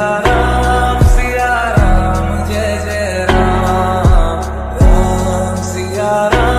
Siya Ram, Jai Jai Ram, Ram Siya Ram.